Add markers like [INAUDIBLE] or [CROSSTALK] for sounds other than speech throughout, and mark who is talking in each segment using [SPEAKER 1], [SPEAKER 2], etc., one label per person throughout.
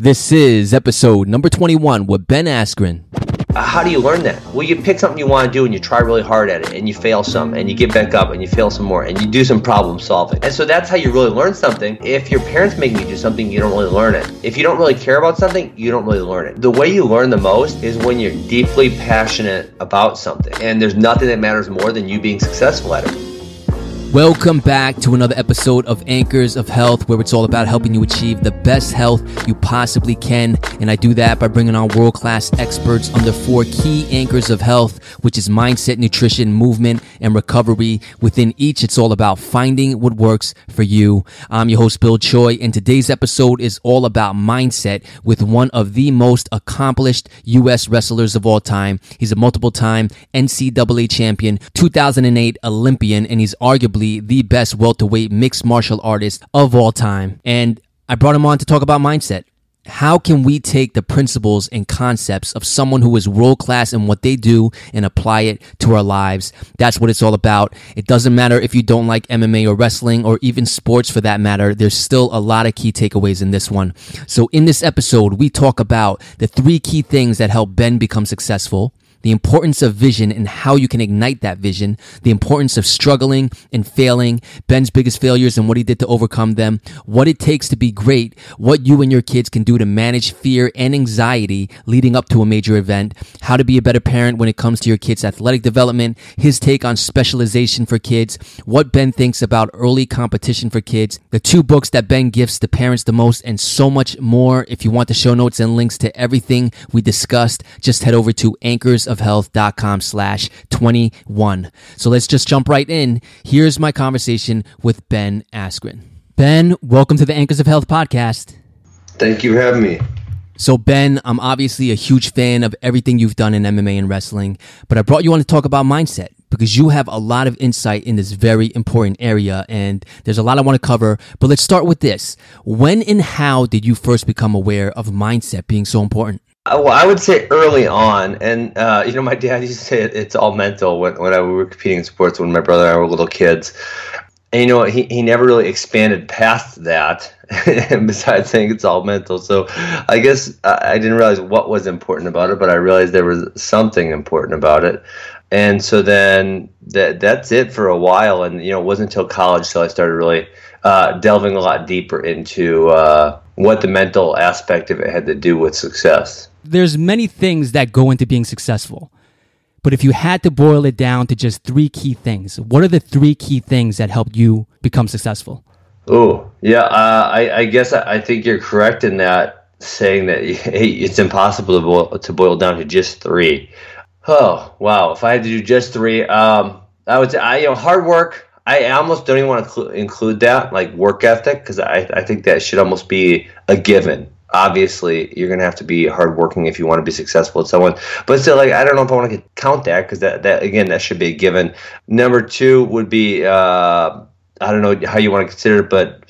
[SPEAKER 1] This is episode number 21 with Ben Askren.
[SPEAKER 2] Uh, how do you learn that? Well, you pick something you want to do and you try really hard at it and you fail some and you get back up and you fail some more and you do some problem solving. And so that's how you really learn something. If your parents make you do something, you don't really learn it. If you don't really care about something, you don't really learn it. The way you learn the most is when you're deeply passionate about something. And there's nothing that matters more than you being successful at it.
[SPEAKER 1] Welcome back to another episode of Anchors of Health, where it's all about helping you achieve the best health you possibly can. And I do that by bringing on world class experts on the four key anchors of health, which is mindset, nutrition, movement, and recovery. Within each, it's all about finding what works for you. I'm your host, Bill Choi, and today's episode is all about mindset with one of the most accomplished U.S. wrestlers of all time. He's a multiple time NCAA champion, 2008 Olympian, and he's arguably arguably the best welterweight mixed martial artist of all time. And I brought him on to talk about mindset. How can we take the principles and concepts of someone who is world class in what they do and apply it to our lives? That's what it's all about. It doesn't matter if you don't like MMA or wrestling or even sports for that matter. There's still a lot of key takeaways in this one. So in this episode, we talk about the three key things that help Ben become successful the importance of vision and how you can ignite that vision, the importance of struggling and failing, Ben's biggest failures and what he did to overcome them, what it takes to be great, what you and your kids can do to manage fear and anxiety leading up to a major event, how to be a better parent when it comes to your kids' athletic development, his take on specialization for kids, what Ben thinks about early competition for kids, the two books that Ben gifts the parents the most, and so much more. If you want the show notes and links to everything we discussed, just head over to Anchors anchorsofhealth.com slash 21. So let's just jump right in. Here's my conversation with Ben Askren. Ben, welcome to the Anchors of Health podcast.
[SPEAKER 2] Thank you for having me.
[SPEAKER 1] So, Ben, I'm obviously a huge fan of everything you've done in MMA and wrestling, but I brought you on to talk about mindset because you have a lot of insight in this very important area and there's a lot I want to cover. But let's start with this. When and how did you first become aware of mindset being so important?
[SPEAKER 2] Well, I would say early on, and uh, you know, my dad used to say it, it's all mental when, when I we were competing in sports when my brother and I were little kids. And you know, he, he never really expanded past that, [LAUGHS] besides saying it's all mental. So I guess I, I didn't realize what was important about it, but I realized there was something important about it. And so then that that's it for a while. And you know, it wasn't until college till I started really uh, delving a lot deeper into uh, what the mental aspect of it had to do with success
[SPEAKER 1] there's many things that go into being successful. But if you had to boil it down to just three key things, what are the three key things that helped you become successful?
[SPEAKER 2] Oh, yeah. Uh, I, I, guess I, I, think you're correct in that saying that [LAUGHS] it's impossible to boil, to boil down to just three. Oh, wow. If I had to do just three, um, I would say, I, you know, hard work. I almost don't even want to cl- include that, like work ethic, because I, I think that should almost be a given obviously you're gonna have to be hardworking if you want to be successful at someone. But still, like I don't know if I want to count that because that that again that should be a given. Number two would be uh, I don't know how you want to consider it, but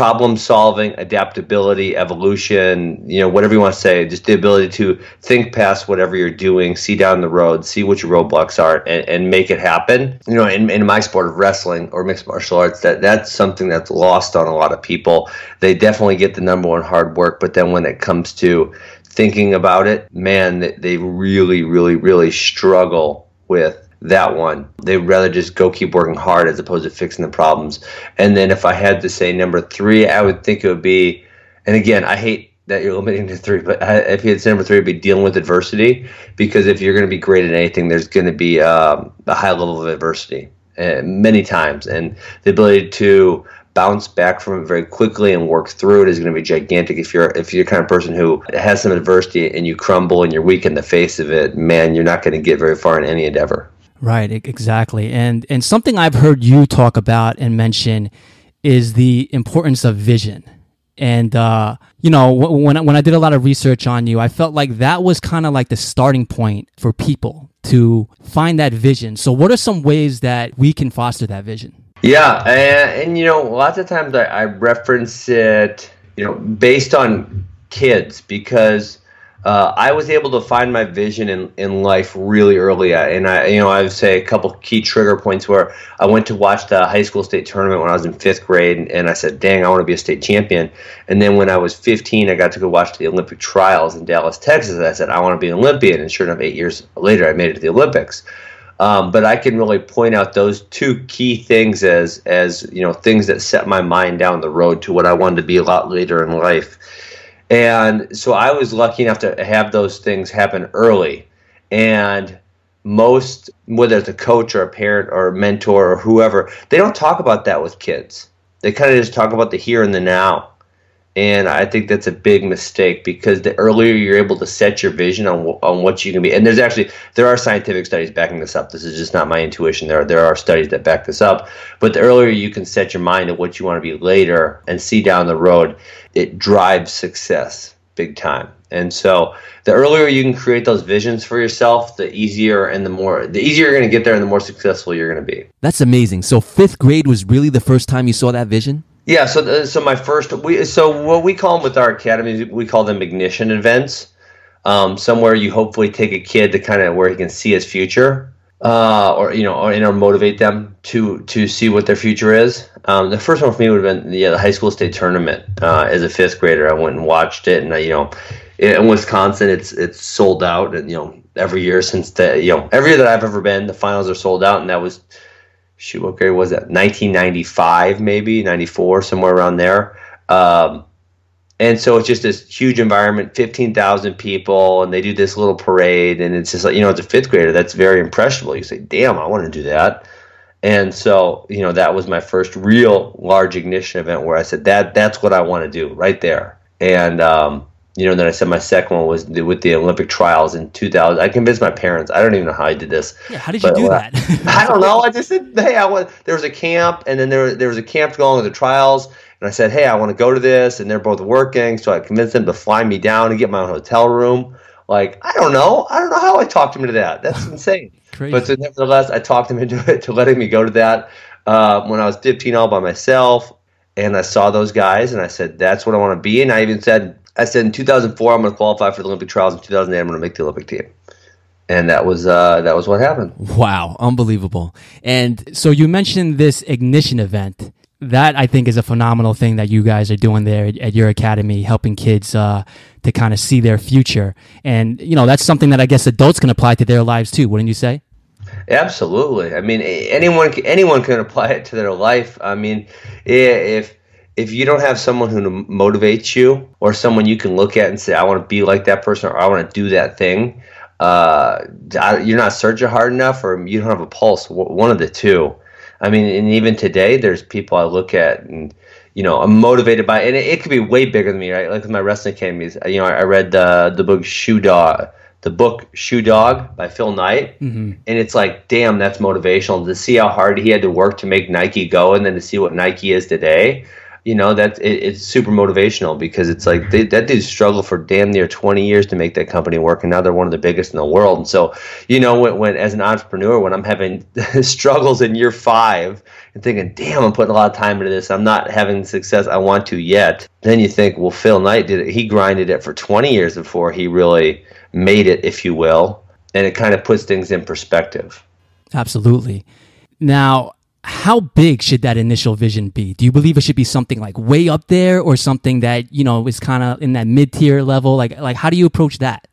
[SPEAKER 2] problem solving, adaptability, evolution, you know, whatever you want to say, just the ability to think past whatever you're doing, see down the road, see what your roadblocks are, and, and make it happen. You know, in, in my sport of wrestling or mixed martial arts, that that's something that's lost on a lot of people. They definitely get the number one hard work, but then when it comes to thinking about it, man, they, they really, really, really struggle with that one. They'd rather just go keep working hard as opposed to fixing the problems. And then if I had to say number three, I would think it would be, and again, I hate that you're limiting to three, but if you had number three, it'd be dealing with adversity. Because if you're going to be great at anything, there's going to be um, a high level of adversity uh, many times. And the ability to bounce back from it very quickly and work through it is going to be gigantic. If you're if you're the kind of person who has some adversity and you crumble and you're weak in the face of it, man, you're not going to get very far in any endeavor.
[SPEAKER 1] Right, exactly. And and something I've heard you talk about and mention is the importance of vision. And uh, you know, when when I did a lot of research on you, I felt like that was kind of like the starting point for people to find that vision. So, what are some ways that we can foster that vision?
[SPEAKER 2] Yeah, and, and you know, lots of times I, I reference it, you know, based on kids because uh, I was able to find my vision in, in life really early. And I, you know, I would say a couple key trigger points where I went to watch the high school state tournament when I was in fifth grade, and I said, "Dang, I want to be a state champion." And then when I was 15, I got to go watch the Olympic trials in Dallas, Texas. I said, "I want to be an Olympian." And sure enough, eight years later, I made it to the Olympics. Um, but I can really point out those two key things as as you know things that set my mind down the road to what I wanted to be a lot later in life. And so I was lucky enough to have those things happen early. And most, whether it's a coach or a parent or a mentor or whoever, they don't talk about that with kids. They kind of just talk about the here and the now. And I think that's a big mistake because the earlier you're able to set your vision on on what you can be, and there's actually there are scientific studies backing this up. This is just not my intuition. There are, there are studies that back this up. But the earlier you can set your mind on what you want to be later and see down the road, it drives success big time. And so the earlier you can create those visions for yourself, the easier and the more the easier you're going to get there and the more successful you're going to be.
[SPEAKER 3] That's amazing. So 5th grade was really the first time you saw that vision?
[SPEAKER 2] Yeah, so the, so my first we so what we call them with our academy we call them ignition events. Um, somewhere you hopefully take a kid to kind of where he can see his future, uh, or you know, or, or motivate them to to see what their future is. Um, the first one for me would have been yeah, the high school state tournament. Uh, as a fifth grader, I went and watched it, and I, you know, in Wisconsin, it's it's sold out, and you know, every year since the you know every year that I've ever been, the finals are sold out, and that was shoot, what was that? 1995, maybe 94, somewhere around there. Um, and so it's just this huge environment, 15,000 people, and they do this little parade, and it's just like, you know, as a fifth grader, that's very impressionable. You say, damn, I want to do that. And so, you know, that was my first real large ignition event where I said, that that's what I want to do right there. And, um, you know, then I said my second one was with the Olympic trials in 2000. I convinced my parents. I don't even know how I did this.
[SPEAKER 3] Yeah, how did you do that? [LAUGHS]
[SPEAKER 2] I don't know. I just said, hey, I want. There was a camp, and then there there was a camp going with the trials, and I said, hey, I want to go to this, and they're both working, so I convinced them to fly me down and get my own hotel room. Like I don't know. I don't know how I talked them into that. That's [LAUGHS] insane.
[SPEAKER 3] Crazy.
[SPEAKER 2] But so nevertheless, I talked them into it to letting me go to that uh, when I was 15 all by myself. And I saw those guys, and I said, "That's what I want to be." And I even said, I said in 2004 I'm going to qualify for the Olympic trials. In 2008 I'm going to make the Olympic team, and that was uh, that was what happened.
[SPEAKER 3] Wow, unbelievable! And so you mentioned this ignition event. That I think is a phenomenal thing that you guys are doing there at your academy, helping kids uh, to kind of see their future. And you know that's something that I guess adults can apply to their lives too. Wouldn't you say?
[SPEAKER 2] Absolutely. I mean, anyone anyone can apply it to their life. I mean, if if you don't have someone who motivates you or someone you can look at and say, I want to be like that person or I want to do that thing, uh, you're not searching hard enough or you don't have a pulse. One of the two. I mean, and even today, there's people I look at and, you know, I'm motivated by, and it, it could be way bigger than me, right? Like with my wrestling academies, you know, I, I read uh, the book Shoe Dog, the book Shoe Dog by Phil Knight, mm-hmm. and it's like, damn, that's motivational to see how hard he had to work to make Nike go, and then to see what Nike is today you know that it, it's super motivational because it's like they, that dude struggled for damn near 20 years to make that company work and now they're one of the biggest in the world. And so you know when, when as an entrepreneur when i'm having [LAUGHS] struggles in year five and thinking damn i'm putting a lot of time into this i'm not having success i want to yet then you think well phil knight did it. He grinded it for 20 years before he really made it if you will and it kind of puts things in perspective.
[SPEAKER 3] Absolutely. Now how big should that initial vision be? Do you believe it should be something like way up there or something that, you know, is kind of in that mid tier level? Like, like how do you approach that?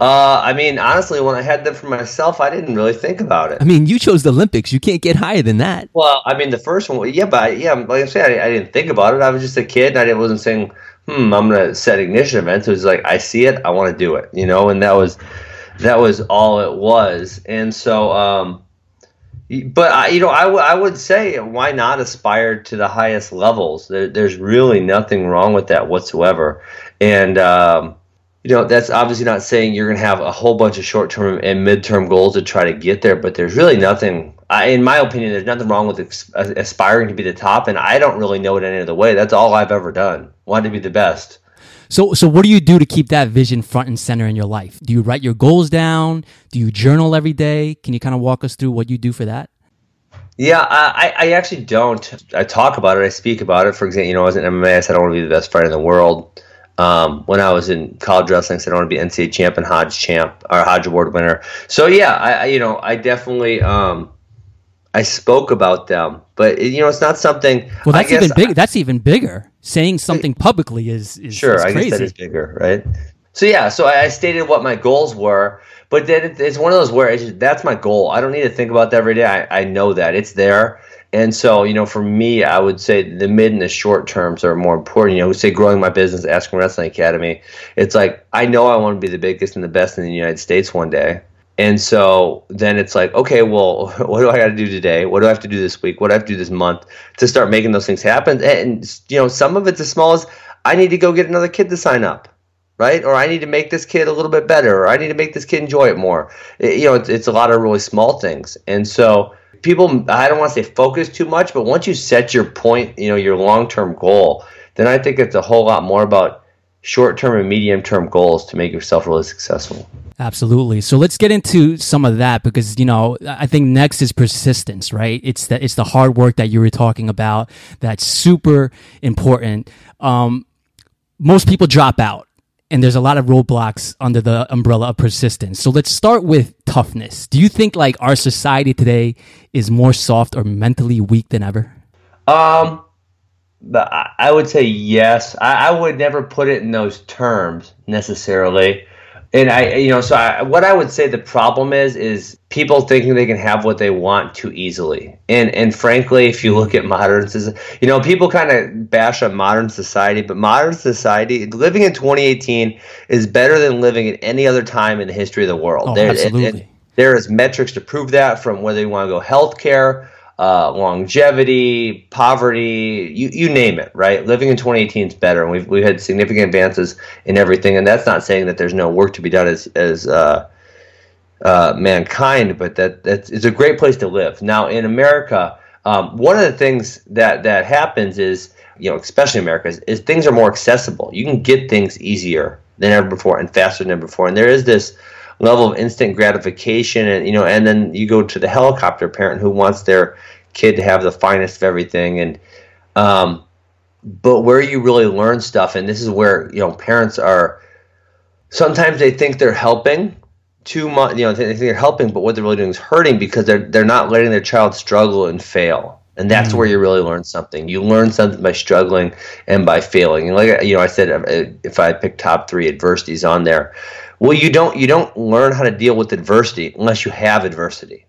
[SPEAKER 2] Uh, I mean, honestly, when I had them for myself, I didn't really think about it.
[SPEAKER 3] I mean, you chose the Olympics. You can't get higher than that.
[SPEAKER 2] Well, I mean, the first one, yeah, but yeah, like I said, I, I didn't think about it. I was just a kid, and I wasn't saying, "Hmm, I'm gonna set ignition events." It was like, I see it, I want to do it, you know, and that was that was all it was. And so, um, but I, you know, I, w- I would say why not aspire to the highest levels? There, there's really nothing wrong with that whatsoever, and um, you know that's obviously not saying you're going to have a whole bunch of short-term and mid-term goals to try to get there. But there's really nothing, I, in my opinion, there's nothing wrong with ex- aspiring to be the top. And I don't really know it any other way. That's all I've ever done. Want to be the best.
[SPEAKER 3] So, so what do you do to keep that vision front and center in your life? Do you write your goals down? Do you journal every day? Can you kind of walk us through what you do for that?
[SPEAKER 2] Yeah, I, I actually don't. I talk about it. I speak about it. For example, you know, as an MMA, I said I want to be the best fighter in the world. Um, when I was in college wrestling, I said I want to be NCAA champ and Hodge champ or Hodge Award winner. So yeah, I, I you know I definitely um, I spoke about them, but you know it's not something.
[SPEAKER 3] Well, that's even big. that's even bigger. Saying something publicly is, is
[SPEAKER 2] sure.
[SPEAKER 3] Is
[SPEAKER 2] I guess that is bigger, right? So yeah, so I, I stated what my goals were, but then it's one of those where just, that's my goal. I don't need to think about that every day. I, I know that it's there. And so, you know, for me, I would say the mid and the short terms are more important. You know, we say growing my business, Askren Wrestling Academy. It's like I know I want to be the biggest and the best in the United States one day. And so then it's like, okay, well, [LAUGHS] what do I got to do today? What do I have to do this week? What do I have to do this month to start making those things happen? And you know, some of it's as small as I need to go get another kid to sign up right? Or I need to make this kid a little bit better, or I need to make this kid enjoy it more. It, you know, it's, it's a lot of really small things. And so people, I don't want to say focus too much, but once you set your point, you know, your long term goal, then I think it's a whole lot more about short term and medium term goals to make yourself really successful.
[SPEAKER 3] Absolutely. So let's get into some of that because you know I think next is persistence, right? It's the it's the hard work that you were talking about that's super important. Um, most people drop out and there's a lot of roadblocks under the umbrella of persistence. So let's start with toughness. Do you think like our society today is more soft or mentally weak than ever?
[SPEAKER 2] Um, I would say yes. I, I would never put it in those terms necessarily and I, you know, so I, what I would say the problem is, is people thinking they can have what they want too easily. And and frankly, if you look at modern, you know, people kind of bash on modern society, but modern society, living in 2018 is better than living at any other time in the history of the world.
[SPEAKER 3] Oh, there, absolutely. And, and
[SPEAKER 2] there is metrics to prove that from whether you want to go healthcare uh, longevity, poverty, you, you name it, right? Living in 2018 is better, and we've, we've had significant advances in everything. And that's not saying that there's no work to be done as, as uh, uh, mankind, but that that's it's a great place to live. Now, in America, um, one of the things that, that happens is, you know, especially in America, is, is things are more accessible. You can get things easier than ever before and faster than ever before. And there is this level of instant gratification and you know and then you go to the helicopter parent who wants their kid to have the finest of everything and um, but where you really learn stuff and this is where you know parents are sometimes they think they're helping too much you know they think they're helping but what they're really doing is hurting because they're they're not letting their child struggle and fail and that's mm-hmm. where you really learn something you learn something by struggling and by failing and like you know i said if i pick top three adversities on there well, you don't you don't learn how to deal with adversity unless you have adversity.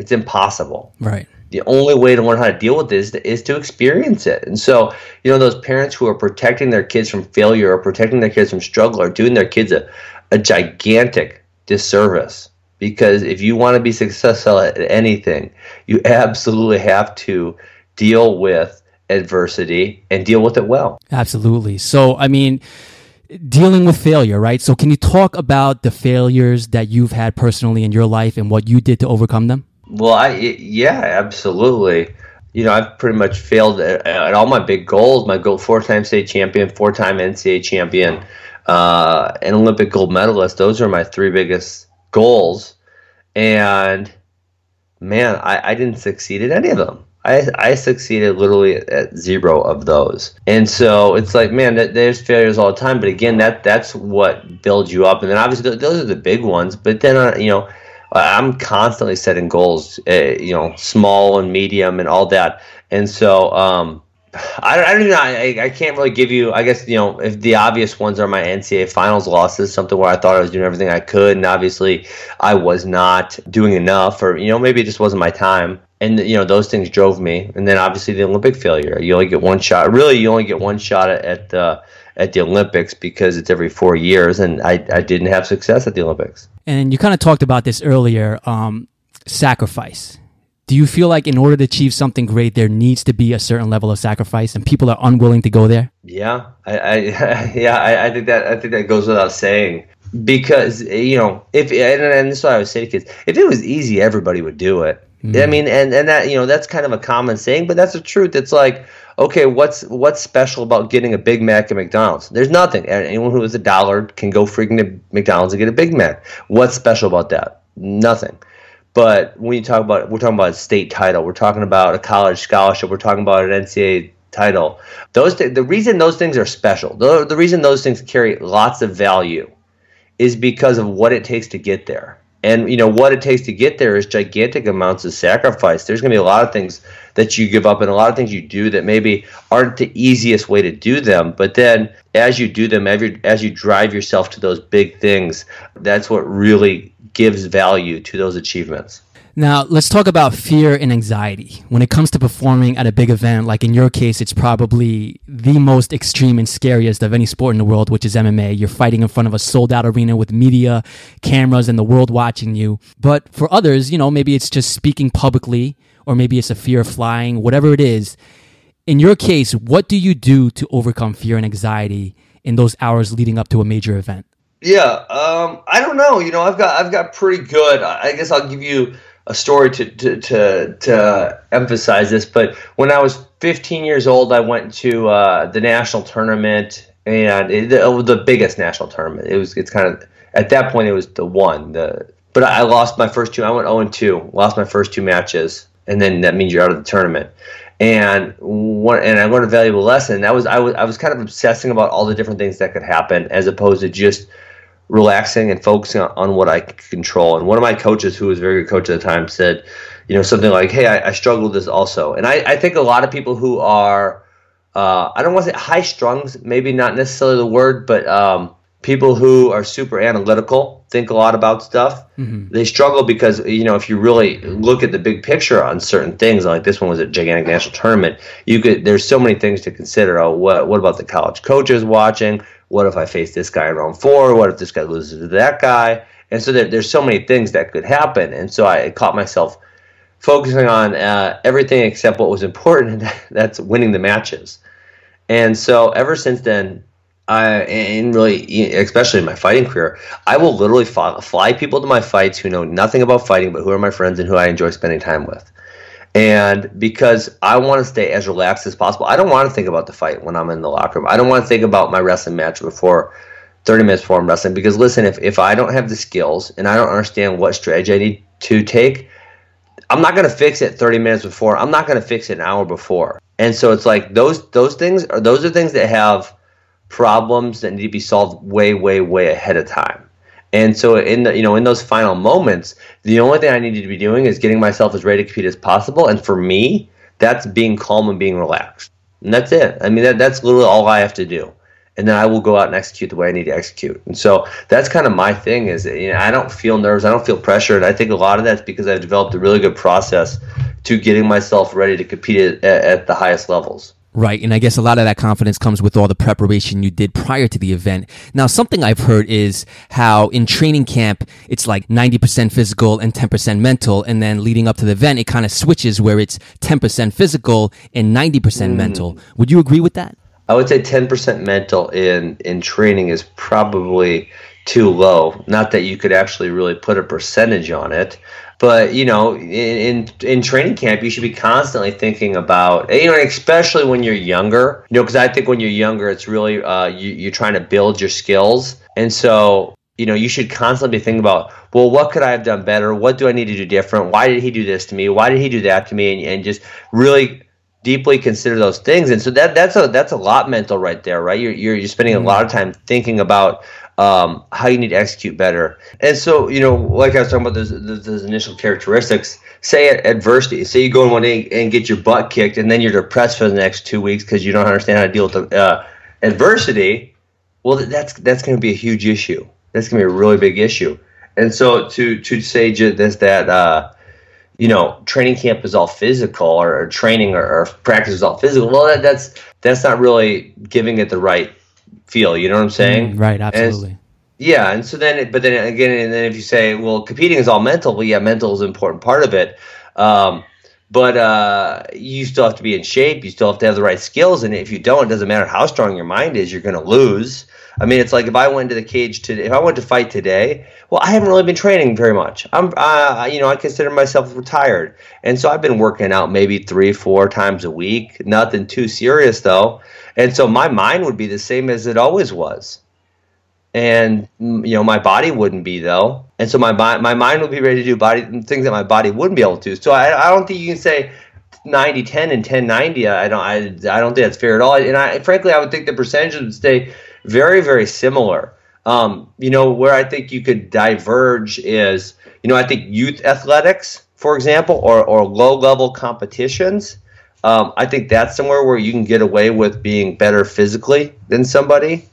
[SPEAKER 2] It's impossible.
[SPEAKER 3] Right.
[SPEAKER 2] The only way to learn how to deal with this is to experience it. And so, you know, those parents who are protecting their kids from failure or protecting their kids from struggle are doing their kids a, a gigantic disservice. Because if you want to be successful at anything, you absolutely have to deal with adversity and deal with it well.
[SPEAKER 3] Absolutely. So, I mean, dealing with failure, right? So, can you talk about the failures that you've had personally in your life and what you did to overcome them?
[SPEAKER 2] Well, I yeah, absolutely. You know, I've pretty much failed at, at all my big goals. My goal: four-time state champion, four-time NCAA champion, uh, an Olympic gold medalist. Those are my three biggest goals, and man, I, I didn't succeed at any of them. I, I succeeded literally at zero of those. And so it's like, man, there's failures all the time. But again, that that's what builds you up. And then obviously those are the big ones. But then, uh, you know, I'm constantly setting goals, uh, you know, small and medium and all that. And so, um, I, I don't know. I, I can't really give you. I guess you know if the obvious ones are my NCAA finals losses, something where I thought I was doing everything I could, and obviously I was not doing enough, or you know maybe it just wasn't my time and you know those things drove me. And then obviously the Olympic failure. You only get one shot. Really, you only get one shot at, at the at the Olympics because it's every four years, and I, I didn't have success at the Olympics.
[SPEAKER 3] And you kind of talked about this earlier. Um, sacrifice. Do you feel like in order to achieve something great, there needs to be a certain level of sacrifice, and people are unwilling to go there?
[SPEAKER 2] Yeah, I, I [LAUGHS] yeah, I, I think that I think that goes without saying because you know if and, and this is what I would say to kids: if it was easy, everybody would do it. Mm. I mean, and and that you know that's kind of a common saying, but that's the truth. It's like, okay, what's what's special about getting a Big Mac at McDonald's? There's nothing. Anyone who has a dollar can go freaking to McDonald's and get a Big Mac. What's special about that? Nothing. But when you talk about, we're talking about a state title. We're talking about a college scholarship. We're talking about an NCAA title. Those th- the reason those things are special, the, the reason those things carry lots of value, is because of what it takes to get there. And you know what it takes to get there is gigantic amounts of sacrifice. There's going to be a lot of things that you give up and a lot of things you do that maybe aren't the easiest way to do them. But then as you do them, as you drive yourself to those big things, that's what really gives value to those achievements.
[SPEAKER 3] Now, let's talk about fear and anxiety. When it comes to performing at a big event, like in your case, it's probably the most extreme and scariest of any sport in the world, which is MMA. You're fighting in front of a sold out arena with media, cameras, and the world watching you. But for others, you know, maybe it's just speaking publicly, or maybe it's a fear of flying, whatever it is. In your case, what do you do to overcome fear and anxiety in those hours leading up to a major event?
[SPEAKER 2] Yeah, um, I don't know. You know, I've got I've got pretty good. I guess I'll give you a story to, to, to, to emphasize this, but when I was 15 years old, I went to uh, the national tournament and it, the, the biggest national tournament. It was it's kind of at that point it was the one the but I lost my first two. I went 0 and 2, lost my first two matches, and then that means you're out of the tournament. And one, and I learned a valuable lesson. That was I was I was kind of obsessing about all the different things that could happen, as opposed to just relaxing and focusing on, on what I control. And one of my coaches, who was a very good coach at the time, said, you know, something like, "Hey, I, I struggle with this also." And I, I think a lot of people who are, uh, I don't want to say high strung, maybe not necessarily the word, but um, people who are super analytical, think a lot about stuff. Mm-hmm. They struggle because you know if you really look at the big picture on certain things, like this one was a gigantic national tournament, you could there's so many things to consider. Oh, what what about the college coaches watching? What if I face this guy in round four? What if this guy loses to that guy? And so there, there's so many things that could happen. And so I caught myself focusing on uh, everything except what was important, and [LAUGHS] that's winning the matches. And so ever since then, I, and really, especially in my fighting career, I will literally fly people to my fights who know nothing about fighting, but who are my friends and who I enjoy spending time with. And because I want to stay as relaxed as possible, I don't want to think about the fight when I'm in the locker room. I don't want to think about my wrestling match before 30 minutes before I'm wrestling. Because listen, if, if I don't have the skills and I don't understand what strategy I need to take, I'm not going to fix it 30 minutes before. I'm not going to fix it an hour before. And so it's like those those things are those are things that have problems that need to be solved way way way ahead of time. And so in the you know in those final moments, the only thing I needed to be doing is getting myself as ready to compete as possible. And for me, that's being calm and being relaxed. And that's it. I mean that that's literally all I have to do. And then I will go out and execute the way I need to execute. And so that's kind of my thing is you know, I don't feel nerves, I don't feel pressure, and I think a lot of that's because I've developed a really good process to getting myself ready to compete at, at the highest levels.
[SPEAKER 3] Right. And I guess a lot of that confidence comes with all the preparation you did prior to the event. Now, something I've heard is how in training camp, it's like 90% physical and 10% mental. And then leading up to the event, it kind of switches where it's 10% physical and 90% mm. mental. Would you agree with that?
[SPEAKER 2] I would say 10% mental in, in training is probably too low. Not that you could actually really put a percentage on it. But you know, in, in, in training camp, you should be constantly thinking about you know, especially when you're younger. You know, because I think when you're younger, it's really uh, you, you're trying to build your skills, and so you know, you should constantly be thinking about, well, what could I have done better? What do I need to do different? Why did he do this to me? Why did he do that to me? And, and just really deeply consider those things. And so that that's a that's a lot mental right there, right? You're you're, you're spending a lot of time thinking about um, how you need to execute better. And so, you know, like I was talking about those, those initial characteristics, say adversity, say you go in one day and get your butt kicked, and then you're depressed for the next two weeks because you don't understand how to deal with the, uh, adversity. Well, that's that's going to be a huge issue. That's going to be a really big issue. And so to to say this that uh, you know training camp is all physical or, or training or, or, practice is all physical. Well, that, that's that's not really giving it the right feel. You know what I'm saying?
[SPEAKER 3] Mm, right. Absolutely.
[SPEAKER 2] And yeah, and so then, it, but then again, and then if you say, well, competing is all mental, well, yeah, mental is an important part of it. Um, but uh, you still have to be in shape. You still have to have the right skills, and if you don't, it doesn't matter how strong your mind is, you're going to lose. I mean, it's like if I went to the cage today, if I went to fight today, well, I haven't really been training very much. I'm, uh, you know, I consider myself retired, and so I've been working out maybe three, four times a week. Nothing too serious though. And so my mind would be the same as it always was. And mm, you know, my body wouldn't be though. And so my my mind would be ready to do body things that my body wouldn't be able to. So I, I don't think you can say 90 10 and 10 90 i don't I, I don't think that's fair at all and i frankly i would think the percentages would stay very very similar um, you know where i think you could diverge is you know i think youth athletics for example or, or low level competitions um, i think that's somewhere where you can get away with being better physically than somebody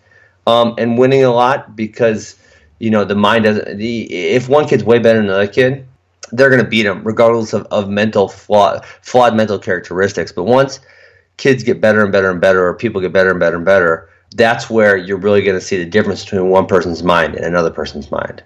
[SPEAKER 2] um, and winning a lot because you know the mind doesn't the if one kid's way better than another kid they're going to beat them regardless of, of mental flaw, flawed mental characteristics. But once kids get better and better and better, or people get better and better and better, that's where you're really going to see the difference between one person's mind and another person's mind.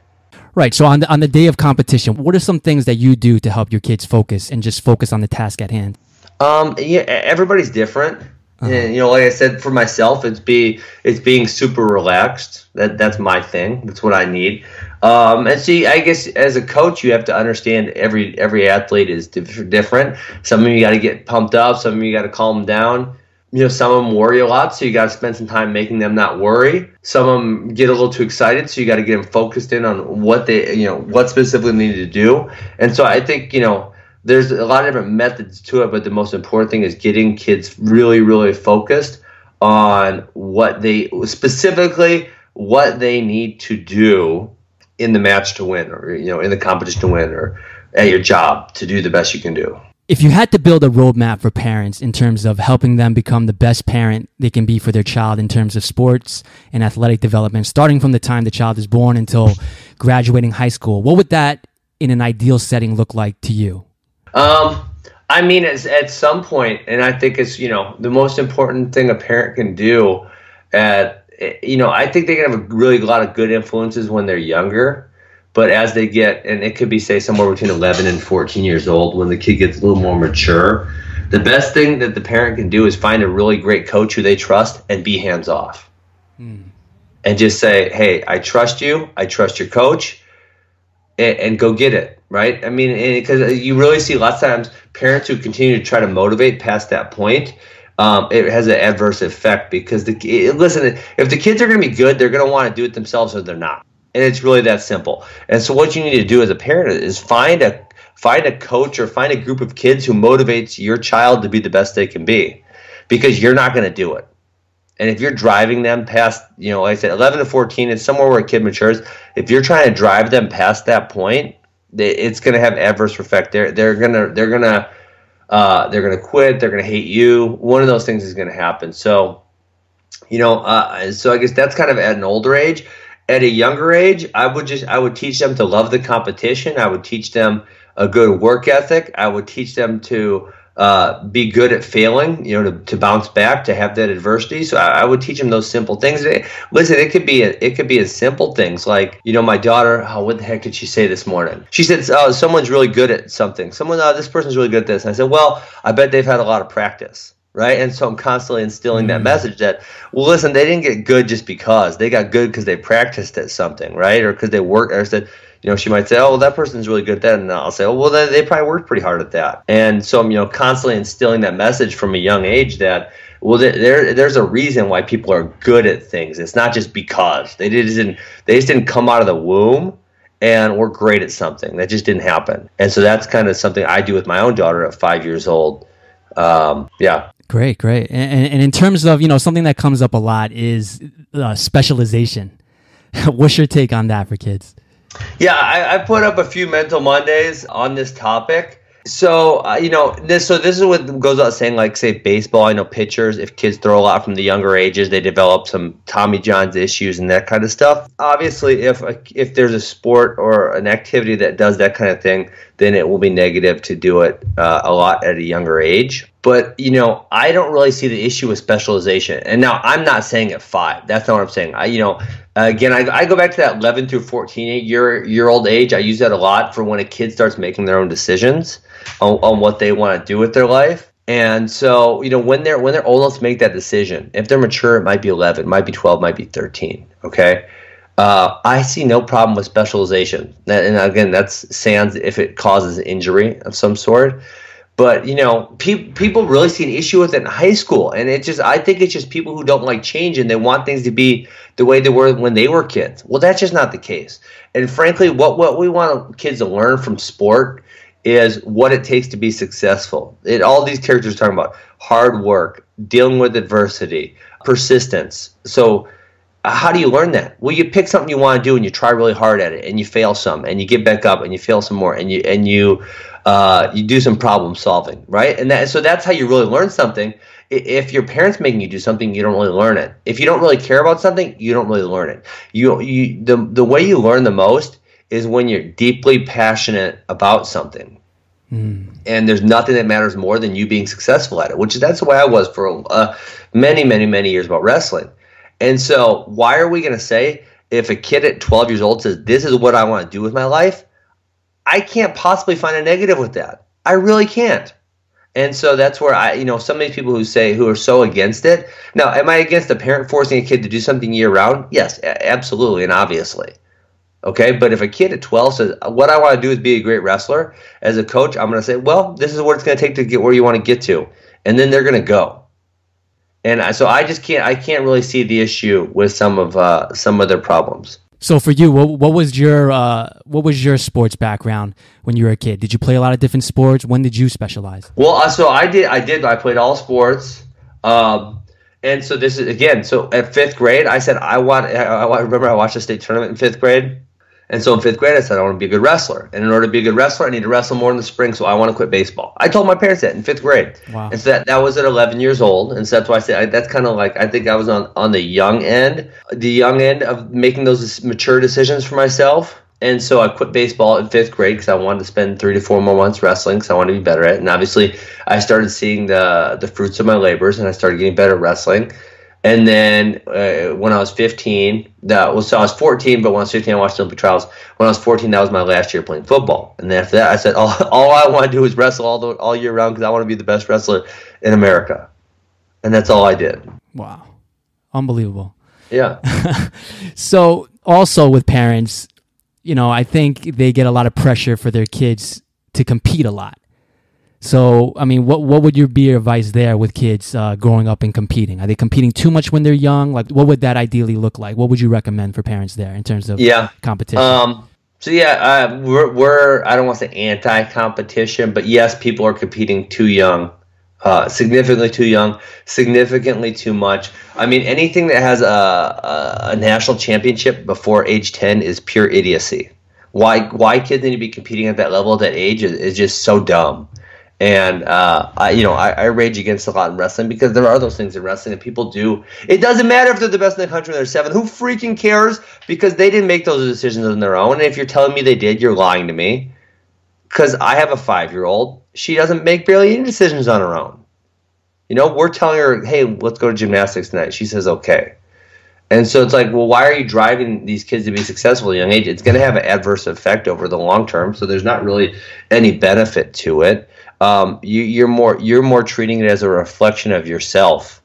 [SPEAKER 3] Right. So on the on the day of competition, what are some things that you do to help your kids focus and just focus on the task at hand?
[SPEAKER 2] Um, yeah, everybody's different. Uh-huh. And, you know, like I said, for myself, it's be it's being super relaxed. That that's my thing. That's what I need. Um, and see, I guess as a coach, you have to understand every every athlete is different. Some of you got to get pumped up. Some of you got to calm down. You know, some of them worry a lot, so you got to spend some time making them not worry. Some of them get a little too excited, so you got to get them focused in on what they, you know, what specifically they need to do. And so I think, you know, there's a lot of different methods to it, but the most important thing is getting kids really, really focused on what they specifically what they need to do in the match to win or you know in the competition to win or at your job to do the best you can do
[SPEAKER 3] if you had to build a roadmap for parents in terms of helping them become the best parent they can be for their child in terms of sports and athletic development starting from the time the child is born until graduating high school what would that in an ideal setting look like to you
[SPEAKER 2] um I mean, it's, at some point, and I think it's you know the most important thing a parent can do at you know, I think they can have a really lot of good influences when they're younger. But as they get, and it could be say somewhere between 11 and 14 years old, when the kid gets a little more mature, the best thing that the parent can do is find a really great coach who they trust and be hands off. Hmm. And just say, hey, I trust you. I trust your coach. And, and go get it, right? I mean, because you really see lots of times parents who continue to try to motivate past that point um, it has an adverse effect because the listen if the kids are going to be good they're going to want to do it themselves or they're not and it's really that simple and so what you need to do as a parent is find a find a coach or find a group of kids who motivates your child to be the best they can be because you're not going to do it and if you're driving them past you know like i said 11 to 14 it's somewhere where a kid matures if you're trying to drive them past that point it's going to have adverse effect they're, they're going to they're going to uh, they're going to quit. They're going to hate you. One of those things is going to happen. So, you know, uh, so I guess that's kind of at an older age. At a younger age, I would just I would teach them to love the competition. I would teach them a good work ethic. I would teach them to uh, be good at failing, you know, to, to bounce back, to have that adversity. So I, I, would teach them those simple things. Listen, it could be a, it could be as simple things like, you know, my daughter. Oh, what the heck did she say this morning? She said, "Oh, someone's really good at something. Someone, uh, this person's really good at this." And I said, "Well, I bet they've had a lot of practice." Right. And so I'm constantly instilling that mm. message that, well, listen, they didn't get good just because they got good because they practiced at something, right? Or because they worked or said, you know, she might say, "Oh, well, that person's really good at that," and I'll say, "Oh, well, they, they probably worked pretty hard at that." And so I'm, you know, constantly instilling that message from a young age that, well, there there's a reason why people are good at things. It's not just because they didn't they just didn't come out of the womb and we're great at something. That just didn't happen. And so that's kind of something I do with my own daughter at five years old. Um, yeah.
[SPEAKER 3] Great, great. And, and in terms of, you know, something that comes up a lot is uh, specialization. [LAUGHS] What's your take on that for kids?
[SPEAKER 2] Yeah, I, I, put up a few mental Mondays on this topic. So uh, you know this. So this is what goes out saying. Like say baseball. I know pitchers. If kids throw a lot from the younger ages, they develop some Tommy John's issues and that kind of stuff. Obviously, if a, if there's a sport or an activity that does that kind of thing, then it will be negative to do it uh, a lot at a younger age. But you know, I don't really see the issue with specialization. And now I'm not saying at five. That's not what I'm saying. I you know again, I, I go back to that 11 through 14 year year old age. I use that a lot for when a kid starts making their own decisions on, on what they want to do with their life. And so, you know, when they're when they're old enough to make that decision, if they're mature, it might be 11, might be 12, might be 13. Okay. Uh, I see no problem with specialization. And again, that's sans if it causes injury of some sort. But you know, pe- people really see an issue with it in high school, and it just I think it's just people who don't like change and they want things to be the way they were when they were kids. Well, that's just not the case. And frankly, what what we want kids to learn from sport is what it takes to be successful. It all these characters are talking about hard work, dealing with adversity, persistence. So uh, how do you learn that? Well, you pick something you want to do and you try really hard at it, and you fail some, and you get back up, and you fail some more, and you and you uh, you do some problem solving, right? And that so that's how you really learn something. If your parents making you do something, you don't really learn it. If you don't really care about something, you don't really learn it. You you the the way you learn the most is when you're deeply passionate about something. Mm. And there's nothing that matters more than you being successful at it, which that's the way I was for uh, many, many, many years about wrestling. And so, why are we going to say if a kid at 12 years old says, This is what I want to do with my life? I can't possibly find a negative with that. I really can't. And so that's where I, you know, some of these people who say, who are so against it. Now, am I against a parent forcing a kid to do something year round? Yes, absolutely and obviously. Okay, but if a kid at 12 says, What I want to do is be a great wrestler, as a coach, I'm going to say, Well, this is what it's going to take to get where you want to get to. And then they're going to go and so I just can't I can't really see the issue with some of uh, some of their problems.
[SPEAKER 3] So for you, what, what was your uh, what was your sports background when you were a kid? Did you play a lot of different sports? When did you specialize?
[SPEAKER 2] Well, uh, so I did I did I played all sports. Um, and so this is again. So at fifth grade, I said I want. I, I remember I watched the state tournament in fifth grade, and so in fifth grade, I said, I want to be a good wrestler. And in order to be a good wrestler, I need to wrestle more in the spring, so I want to quit baseball. I told my parents that in fifth grade. Wow. And so that, that was at 11 years old. And so that's why I said, I, that's kind of like, I think I was on, on the young end, the young end of making those mature decisions for myself. And so I quit baseball in fifth grade because I wanted to spend three to four more months wrestling because I wanted to be better at it. And obviously, I started seeing the the fruits of my labors, and I started getting better at wrestling. And then uh, when I was 15, that was so I was 14, but when I was 15, I watched Olympic trials. When I was 14, that was my last year playing football. And then after that, I said, [LAUGHS] all, all I want to do is wrestle all the, all year round because I want to be the best wrestler in America. And that's all I did.
[SPEAKER 3] Wow, unbelievable.
[SPEAKER 2] Yeah. [LAUGHS]
[SPEAKER 3] so also with parents, you know, I think they get a lot of pressure for their kids to compete a lot. So, I mean, what what would your be your advice there with kids uh, growing up and competing? Are they competing too much when they're young? Like, what would that ideally look like? What would you recommend for parents there in terms of
[SPEAKER 2] yeah
[SPEAKER 3] competition?
[SPEAKER 2] Um, so yeah, uh, we're we're I don't want to say anti-competition, but yes, people are competing too young, uh, significantly too young, significantly too much. I mean, anything that has a, a, a national championship before age ten is pure idiocy. Why why kids need to be competing at that level at that age is, is just so dumb. And uh, I, you know, I, I, rage against a lot in wrestling because there are those things in wrestling that people do. It doesn't matter if they're the best in the country when they're seven. Who freaking cares? Because they didn't make those decisions on their own. And if you're telling me they did, you're lying to me. Because I have a five-year-old. She doesn't make barely any decisions on her own. You know, we're telling her, "Hey, let's go to gymnastics tonight." She says, "Okay." And so it's like, well, why are you driving these kids to be successful at a young age? It's going to have an adverse effect over the long term. So there's not really any benefit to it um, you, you're more you're more treating it as a reflection of yourself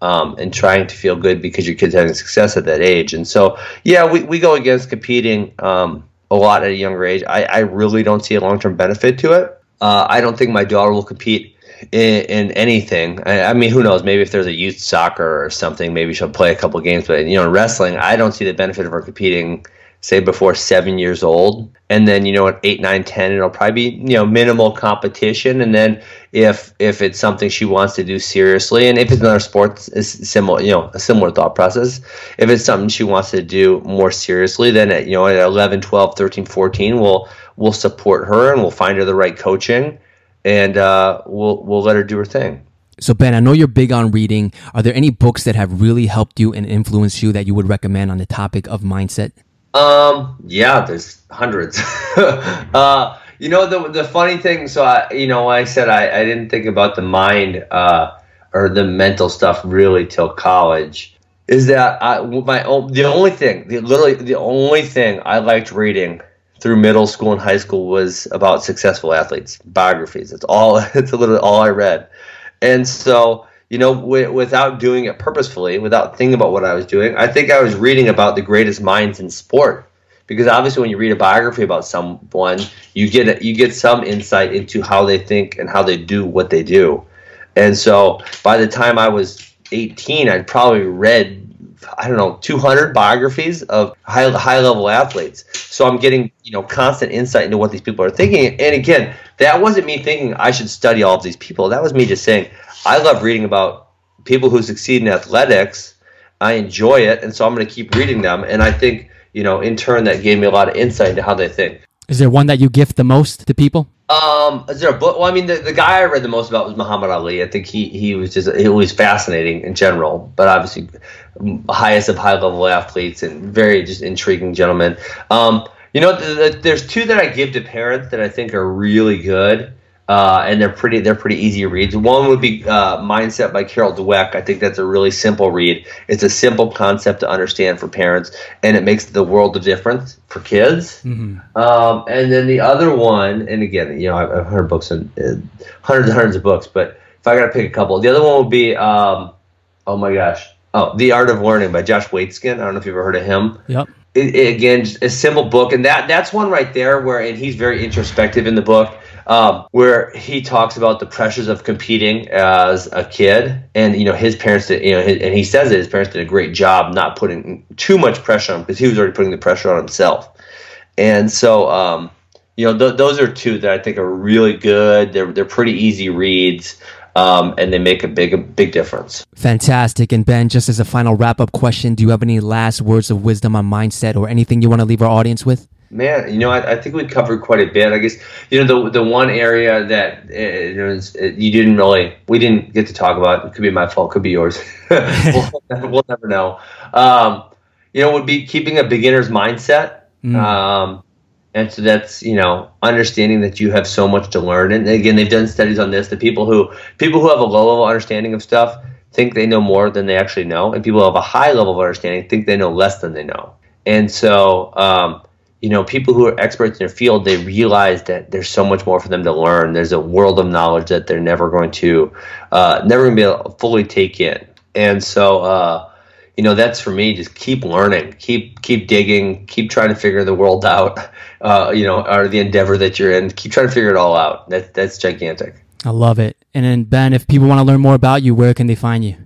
[SPEAKER 2] um, and trying to feel good because your kid's having success at that age. And so, yeah, we, we go against competing um, a lot at a younger age. I, I really don't see a long term benefit to it. Uh, I don't think my daughter will compete in, in anything. I, I, mean, who knows? Maybe if there's a youth soccer or something, maybe she'll play a couple games. But you know, wrestling, I don't see the benefit of her competing say before seven years old. And then you know at eight nine ten it'll probably be you know minimal competition. And then if if it's something she wants to do seriously and if it's another sport it's similar you know a similar thought process. If it's something she wants to do more seriously then at you know at 11 12 13 14 we'll we'll support her and we'll find her the right coaching. And uh, we'll we'll let her do her thing.
[SPEAKER 3] So Ben, I know you're big on reading. Are there any books that have really helped you and influenced you that you would recommend on the topic of mindset?
[SPEAKER 2] Um, yeah, there's hundreds. [LAUGHS] uh, you know the the funny thing. So I, you know, I said I, I didn't think about the mind uh, or the mental stuff really till college. Is that I my the only thing, the literally the only thing I liked reading through middle school and high school was about successful athletes, biographies. It's all. [LAUGHS] It's literally all I read, and so you know, w- without doing it purposefully, without thinking about what I was doing. I think I was reading about the greatest minds in sport because obviously when you read a biography about someone, you get a, you get some insight into how they think and how they do what they do. And so by the time I was 18, I'd probably read I don't know 200 biographies of high high level athletes. So I'm getting you know constant insight into what these people are thinking. And again, that wasn't me thinking I should study all of these people. That was me just saying I love reading about people who succeed in athletics. I enjoy it, and so I'm going to keep reading them. And I think you know in turn that gave me a lot of insight into how they think.
[SPEAKER 3] Is there one that you gift the most to people?
[SPEAKER 2] Um, is there a book? Well, I mean, the, the guy I read the most about was Muhammad Ali. I think he, he was just he was fascinating in general, but obviously highest of high level athletes and very just intriguing gentleman. Um, you know, the, the, there's two that I give to parents that I think are really good uh, and they're pretty they're pretty easy reads. One would be uh, Mindset by Carol Dweck. I think that's a really simple read. It's a simple concept to understand for parents, and it makes the world of difference for kids. Mm-hmm. Um, and then the other one, and again, you know, I've, I've heard books and uh, hundreds and hundreds of books, but if I got to pick a couple, the other one would be, um, oh my gosh, oh, The Art of Learning by Josh Waitzkin. I don't know if you've ever heard of him.
[SPEAKER 3] Yep.
[SPEAKER 2] It, it, again, a simple book, and that that's one right there where, and he's very introspective in the book um, where he talks about the pressures of competing as a kid, and you know his parents did, you know, his, and he says that his parents did a great job not putting too much pressure on him because he was already putting the pressure on himself, and so um, you know th- those are two that I think are really good. They're they're pretty easy reads. Um, and they make a big, a big difference.
[SPEAKER 3] Fantastic. And Ben, just as a final wrap up question, do you have any last words of wisdom on mindset or anything you want to leave our audience with?
[SPEAKER 2] Man, you know, I, I, think we covered quite a bit. I guess you know the the one area that uh, you didn't really we didn't get to talk about. It could be my fault, could be yours. [LAUGHS] we'll, [LAUGHS] we'll, never know. Um, you know, would be keeping a beginner's mindset. Mm. Um, and so that's you know understanding that you have so much to learn. And again, they've done studies on this. The people who people who have a low level understanding of stuff think they know more than they actually know, and people who have a high level of understanding think they know less than they know. And so. Um, you know, people who are experts in their field, they realize that there's so much more for them to learn. There's a world of knowledge that they're never going to, uh, never going to be able to fully take in. And so, uh, you know, that's for me. Just keep learning, keep keep digging, keep trying to figure the world out. [LAUGHS] Uh, you know, or the endeavor that you're in. Keep trying to figure it all out. That that's gigantic.
[SPEAKER 3] I love it. And then Ben, if people want to learn more about you, where can they find you?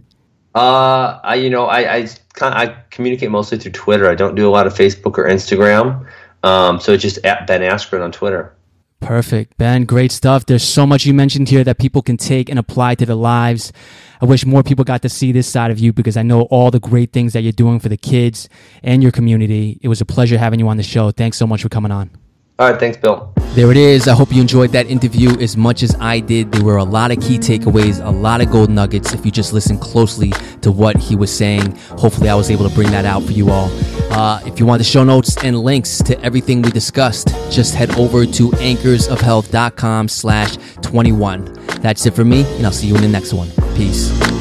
[SPEAKER 2] Uh, I you know I I, I communicate mostly through Twitter. I don't do a lot of Facebook or Instagram. Um, so it's just at Ben Askren on Twitter.
[SPEAKER 3] Perfect. Ben, great stuff. There's so much you mentioned here that people can take and apply to their lives. I wish more people got to see this side of you because I know all the great things that you're doing for the kids and your community. It was a pleasure having you on the show. Thanks so much for coming on.
[SPEAKER 2] All right, thanks, Bill.
[SPEAKER 3] There it is. I hope you enjoyed that interview as much as I did. There were a lot of key takeaways, a lot of gold nuggets if you just listen closely to what he was saying. Hopefully, I was able to bring that out for you all. Uh, if you want the show notes and links to everything we discussed, just head over to anchorsofhealth.com slash 21. That's it for me, and I'll see you in the next one. Peace.